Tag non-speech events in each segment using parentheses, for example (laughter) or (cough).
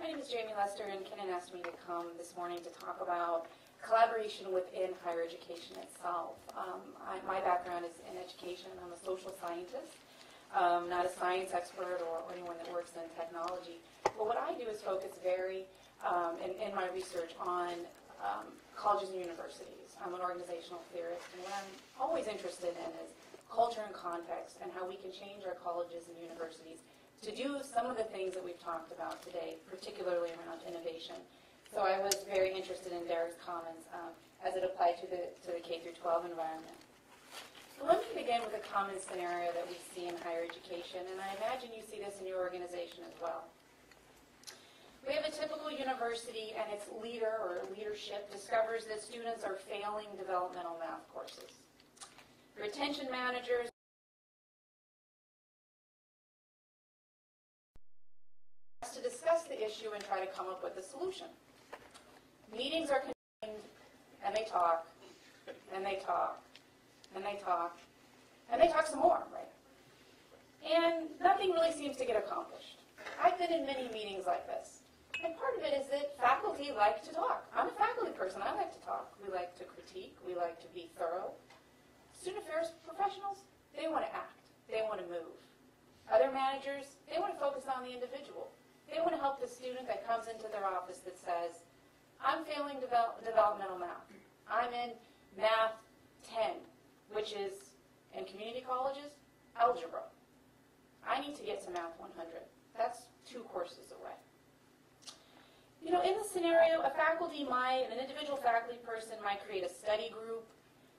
My name is Jaime Lester, and Kenan asked me to come this morning to talk about collaboration within higher education itself. Um, I, my background is in education. I'm a social scientist, um, not a science expert or, anyone that works in technology. But what I do is focus very um, in, in my research on um, colleges and universities. I'm an organizational theorist, and what I'm always interested in is culture and context and how we can change our colleges and universities to do some of the things that we've talked about today, particularly around innovation. So I was very interested in Derek's comments um, as it applied to the, to the K through 12 environment. So let me begin with a common scenario that we see in higher education, and I imagine you see this in your organization as well. We have a typical university, and its leader or leadership discovers that students are failing developmental math courses. Retention managers issue and try to come up with a solution. Meetings are convened, and they talk, and they talk, and they talk, and they talk some more, right? And nothing really seems to get accomplished. I've been in many meetings like this. And part of it is that faculty like to talk. I'm a faculty person. I like to talk. We like to critique. We like to be thorough. Student affairs professionals, they want to act. They want to move. Other managers, they want to focus on the individual. They want to help the student that comes into their office that says, I'm failing develop, developmental math. I'm in math 10, which is, in community colleges, algebra. I need to get to math 100. That's two courses away. You know, in the scenario, a faculty might, an individual faculty person might create a study group.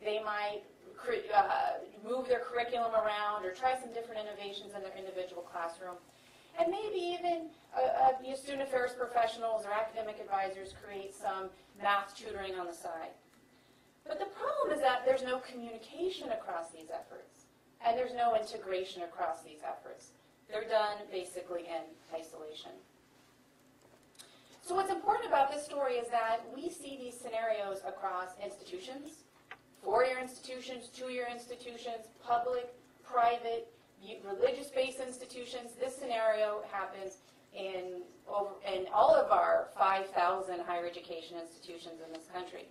They might uh, move their curriculum around or try some different innovations in their individual classroom. And maybe even uh, uh, student affairs professionals or academic advisors create some math tutoring on the side. But the problem is that there's no communication across these efforts, and there's no integration across these efforts. They're done basically in isolation. So what's important about this story is that we see these scenarios across institutions, four-year institutions, two-year institutions, public, private, religious-based institutions. This scenario happens in, over, in all of our 5,000 higher education institutions in this country.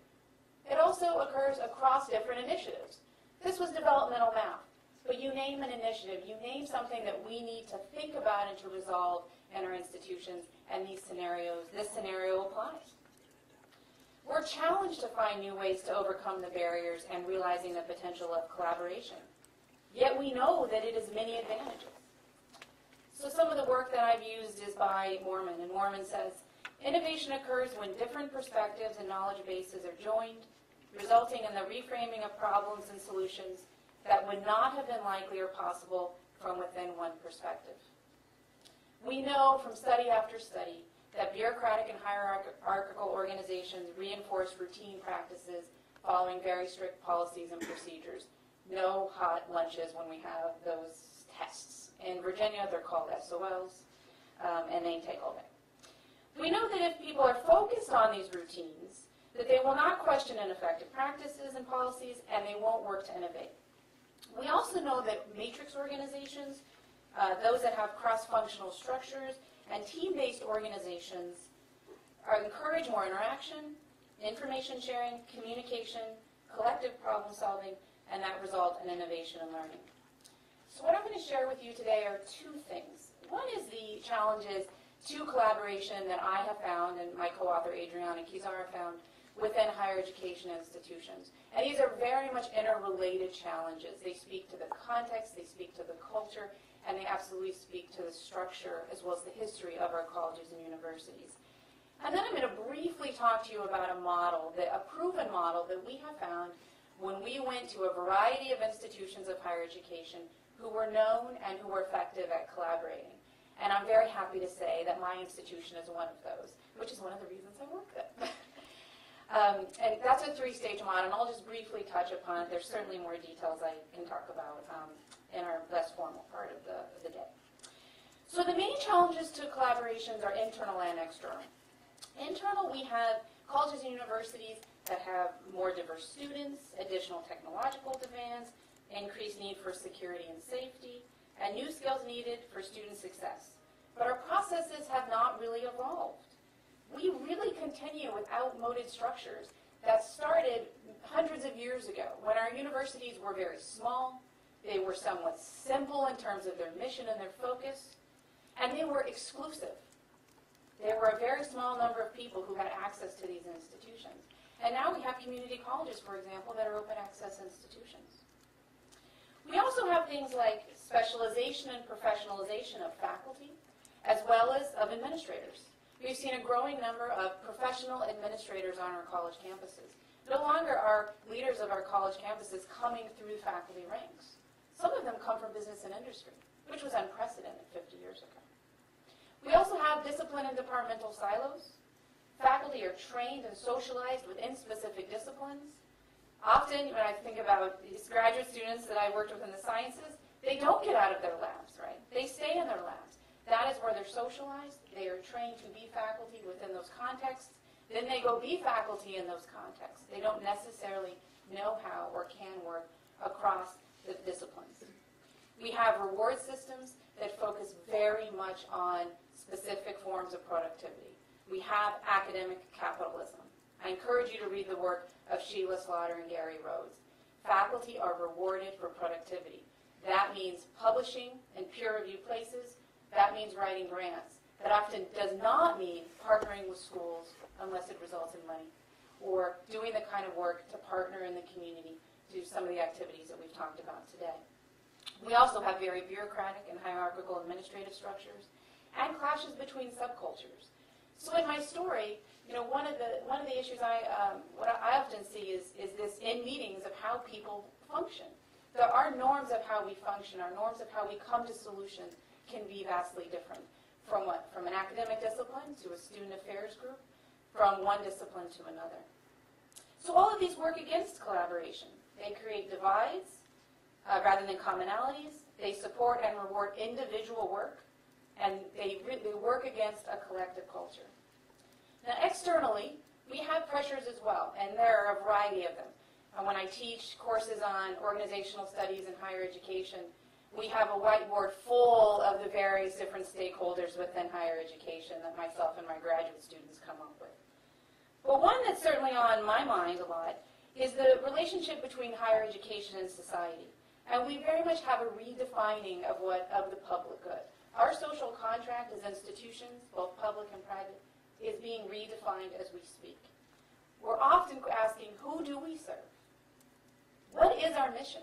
It also occurs across different initiatives. This was developmental math, but you name an initiative, you name something that we need to think about and to resolve in our institutions, and these scenarios, this scenario applies. We're challenged to find new ways to overcome the barriers and realizing the potential of collaboration. Yet we know that it has many advantages. So some of the work that I've used is by Mohrman, and Mohrman says, innovation occurs when different perspectives and knowledge bases are joined, resulting in the reframing of problems and solutions that would not have been likely or possible from within one perspective. We know from study after study that bureaucratic and hierarchical organizations reinforce routine practices following very strict policies and procedures no hot lunches when we have those tests. In Virginia, they're called SOLs, um, and they take all day. We know that if people are focused on these routines, that they will not question ineffective practices and policies, and they won't work to innovate. We also know that matrix organizations, uh, those that have cross-functional structures, and team-based organizations are encourage more interaction, information sharing, communication, collective problem solving, and that result in innovation and learning. So what I'm going to share with you today are two things. One is the challenges to collaboration that I have found and my co-author Adrianna Kezar found within higher education institutions. And these are very much interrelated challenges. They speak to the context, they speak to the culture, and they absolutely speak to the structure as well as the history of our colleges and universities. And then I'm going to briefly talk to you about a model, that, a proven model that we have found when we went to a variety of institutions of higher education who were known and who were effective at collaborating. And I'm very happy to say that my institution is one of those, which is one of the reasons I work there. (laughs) um, and that's a three-stage model, and I'll just briefly touch upon it. There's certainly more details I can talk about um, in our less formal part of the, of the day. So the main challenges to collaborations are internal and external. Internal, we have colleges and universities that have more diverse students, additional technological demands, increased need for security and safety, and new skills needed for student success. but our processes have not really evolved. We really continue with outmoded structures that started hundreds of years ago when our universities were very small, they were somewhat simple in terms of their mission and their focus, and they were exclusive. There were a very small number of people who had access to these institutions. And now we have community colleges, for example, that are open access institutions. We also have things like specialization and professionalization of faculty, as well as of administrators. We've seen a growing number of professional administrators on our college campuses. No longer are leaders of our college campuses coming through the faculty ranks. Some of them come from business and industry, which was unprecedented 50 years ago. We also have discipline and departmental silos. Faculty are trained and socialized within specific disciplines. Often, when I think about these graduate students that I worked with in the sciences, they don't get out of their labs, right? They stay in their labs. That is where they're socialized. They are trained to be faculty within those contexts. Then they go be faculty in those contexts. They don't necessarily know how or can work across the disciplines. We have reward systems that focus very much on specific forms of productivity. We have academic capitalism. I encourage you to read the work of Sheila Slaughter and Gary Rhoades. Faculty are rewarded for productivity. That means publishing in peer-reviewed places. That means writing grants. That often does not mean partnering with schools unless it results in money, or doing the kind of work to partner in the community to some of the activities that we've talked about today. We also have very bureaucratic and hierarchical administrative structures and clashes between subcultures. So in my story, you know, one of the one of the issues I um, what I often see is is this in meetings of how people function. There are norms of how we function, our norms of how we come to solutions can be vastly different from what from an academic discipline to a student affairs group, from one discipline to another. So all of these work against collaboration. They create divides uh, rather than commonalities. They support and reward individual work and they, they work against a collective culture. Now, externally, we have pressures as well, and there are a variety of them. And when I teach courses on organizational studies in higher education, we have a whiteboard full of the various different stakeholders within higher education that myself and my graduate students come up with. But one that's certainly on my mind a lot is the relationship between higher education and society. And we very much have a redefining of what of the public good. Our social contract as institutions, both public and private, is being redefined as we speak. We're often asking, who do we serve? What is our mission?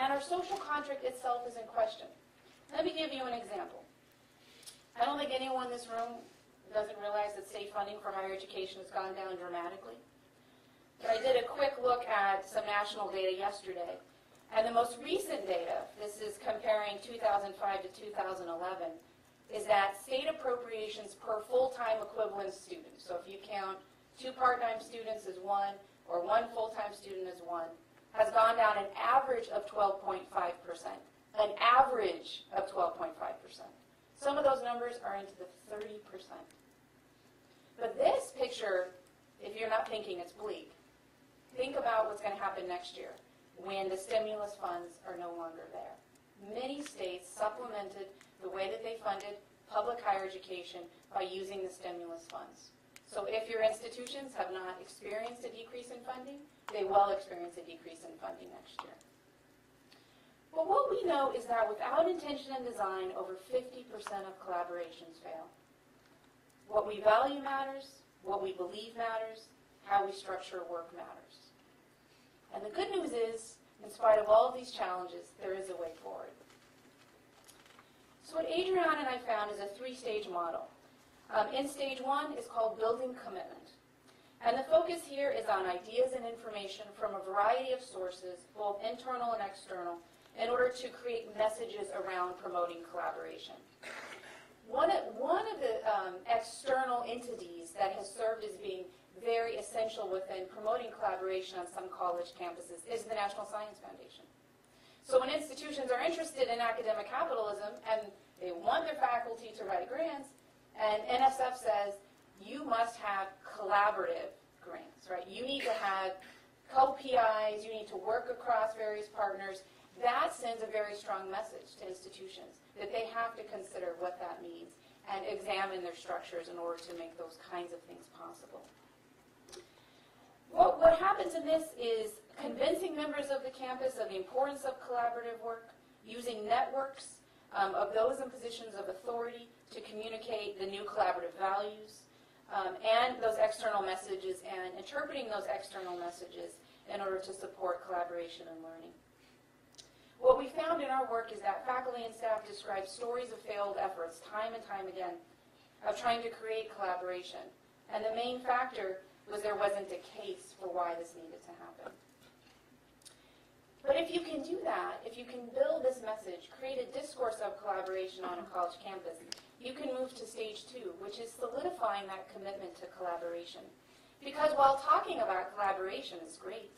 And our social contract itself is in question. Let me give you an example. I don't think anyone in this room doesn't realize that state funding for higher education has gone down dramatically. But I did a quick look at some national data yesterday, and the most recent data, this is comparing 2005 to 2011, is that state appropriations per full-time equivalent student, so if you count two part-time students as one or one full-time student as one, has gone down an average of 12.5%. An average of 12.5%. Some of those numbers are into the 30%. But this picture, if you're not thinking it's bleak, think about what's going to happen next year when the stimulus funds are no longer there. Many states supplemented the way that they funded public higher education by using the stimulus funds. So if your institutions have not experienced a decrease in funding, they will experience a decrease in funding next year. But what we know is that without intention and design, over 50% of collaborations fail. What we value matters, what we believe matters, how we structure work matters. And the good news is, in spite of all of these challenges, there is a way forward. So what Adrianna and I found is a three-stage model. Um, in stage one is called building commitment. And the focus here is on ideas and information from a variety of sources, both internal and external, in order to create messages around promoting collaboration. One of, one of the um, external entities that has served as being very essential within promoting collaboration on some college campuses is the National Science Foundation. So when institutions are interested in academic capitalism and they want their faculty to write grants, and NSF says you must have collaborative grants, right? You need to have co-PIs, you need to work across various partners. that sends a very strong message to institutions that they have to consider what that means and examine their structures in order to make those kinds of things possible. What, what happens in this is convincing members of the campus of the importance of collaborative work, using networks um, of those in positions of authority to communicate the new collaborative values, um, and those external messages, and interpreting those external messages in order to support collaboration and learning. What we found in our work is that faculty and staff describe stories of failed efforts time and time again of trying to create collaboration. And the main factor was there wasn't a case for why this needed to happen. But if you can do that, if you can build this message, create a discourse of collaboration on a college campus, you can move to stage two, which is solidifying that commitment to collaboration. Because while talking about collaboration is great,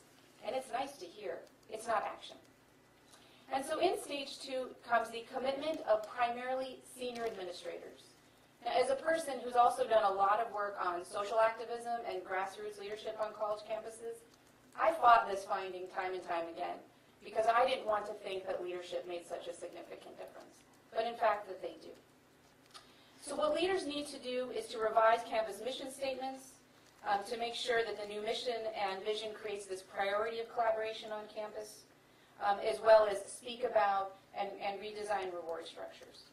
and it's nice to hear, it's not action. And so in stage two comes the commitment of primarily senior administrators. As a person who's also done a lot of work on social activism and grassroots leadership on college campuses, I fought this finding time and time again because I didn't want to think that leadership made such a significant difference, but in fact that they do. So what leaders need to do is to revise campus mission statements um, to make sure that the new mission and vision creates this priority of collaboration on campus, um, as well as speak about and, and redesign reward structures.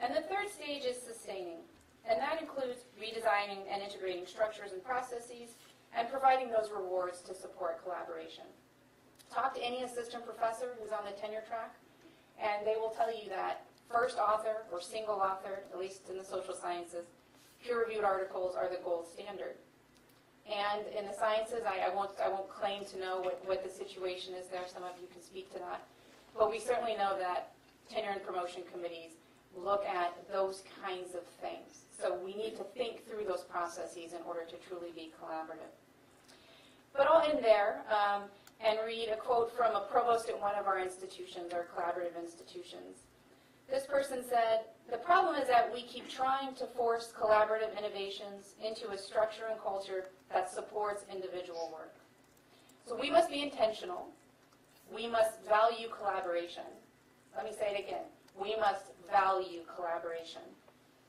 And the third stage is sustaining, and that includes redesigning and integrating structures and processes and providing those rewards to support collaboration. Talk to any assistant professor who's on the tenure track, and they will tell you that first author or single author, at least in the social sciences, peer-reviewed articles are the gold standard. And in the sciences, I, I, won't, I won't claim to know what, what the situation is there. Some of you can speak to that. But we certainly know that tenure and promotion committees look at those kinds of things. So we need to think through those processes in order to truly be collaborative. But I'll end there um, and read a quote from a provost at one of our institutions, our collaborative institutions. This person said, the problem is that we keep trying to force collaborative innovations into a structure and culture that supports individual work. So we must be intentional. We must value collaboration. Let me say it again. We must value collaboration.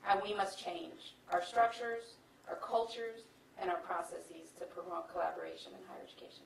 And we must change our structures, our cultures, and our processes to promote collaboration in higher education.